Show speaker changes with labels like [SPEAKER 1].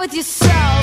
[SPEAKER 1] with yourself.